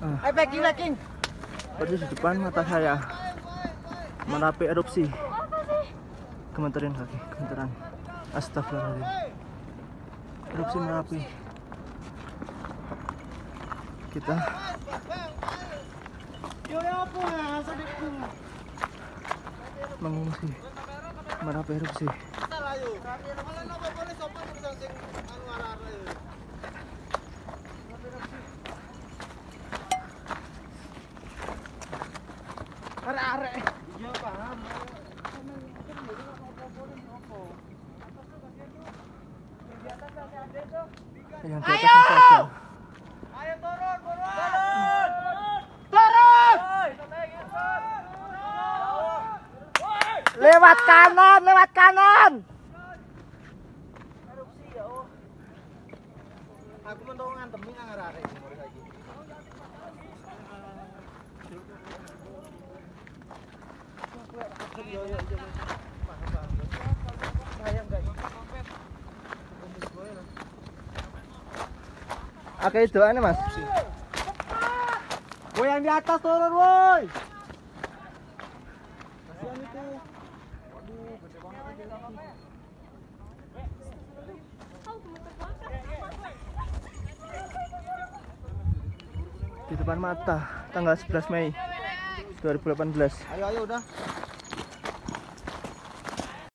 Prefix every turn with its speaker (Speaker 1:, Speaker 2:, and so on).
Speaker 1: Eh, backing, backing.
Speaker 2: Persis di depan mata saya. Merapi erupsi. Kementerian kaki Kementerian. Astagfirullahaladzim. Erupsi Merapi. Kita. Mengungsi. Merapi erupsi
Speaker 1: Arek-arek.
Speaker 2: Yang di atasnya saja
Speaker 1: Lewat kanan, lewat kanan. Aku nang arek
Speaker 2: Oke doanya mas
Speaker 1: Woi yang di atas turun woi. Kasihan itu. Waduh, gede banget aja.
Speaker 2: Di depan mata Tanggal 11 Mei 2018
Speaker 1: Ayo ayo udah.